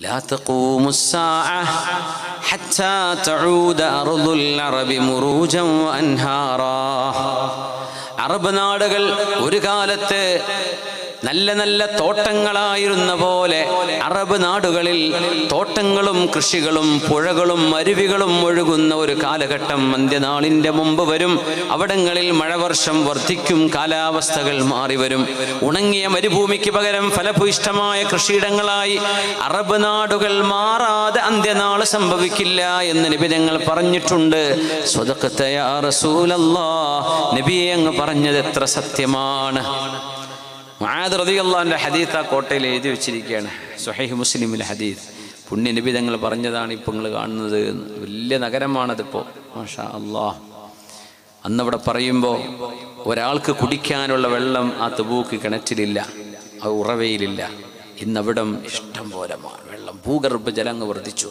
لا تقوم الساعة حتى تعود أرض العرب مروجا وأنهارا Arab നാടുകൾ ഒരു കാലത്ത് നല്ല നല്ല തോട്ടങ്ങളായിരുന്ന പോലെ അറബ് നാടുകളിൽ തോട്ടങ്ങളും കൃഷികളും പുഴകളും അരുവികളും ഒഴുകുന്ന ഒരു കാലഘട്ടം അന്ത്യനാളിന്റെ മുമ്പ് വരും. അവിടങ്ങളിൽ മഴവർഷം വർദ്ധിക്കും കാലാവസ്ഥകൾ മാറി വരും. ഉണങ്ങിയ മരുഭൂമിക്ക് പകരം ഫലഭൂയിഷ്ടമായ കൃഷിയിടങ്ങളായി അറബ് നാടുകൾ മാറാതെ അന്ത്യനാൾ സംഭവിക്കില്ല എന്ന് നബി ഞങ്ങൾ പറഞ്ഞിട്ടുണ്ട്. സ്വതക്കത്തെ റസൂലല്ലാ നബിയെ അങ്ങ് പറഞ്ഞത് എത്ര സത്യമാണ്. മുആദ് ഹദീത്ത് ആ കോട്ടയിൽ എഴുതി വെച്ചിരിക്കുകയാണ്. സുഹൈഹ് മുസ്ലിമിലെ ഹദീത്ത് പുണ്യ തങ്ങൾ പറഞ്ഞതാണ് ഇപ്പം നിങ്ങൾ കാണുന്നത്. വലിയ നഗരമാണതിപ്പോൾ മാഷാ അള്ളാ അന്നവിടെ പറയുമ്പോൾ ഒരാൾക്ക് കുടിക്കാനുള്ള വെള്ളം ആ തുബൂക്ക് കിണറ്റിലില്ല. ആ ഉറവയിലില്ല. ഇന്നവിടം ഇഷ്ടം പോലെ വെള്ളം. ഭൂഗർഭ ജലങ്ങ് വർദ്ധിച്ചു.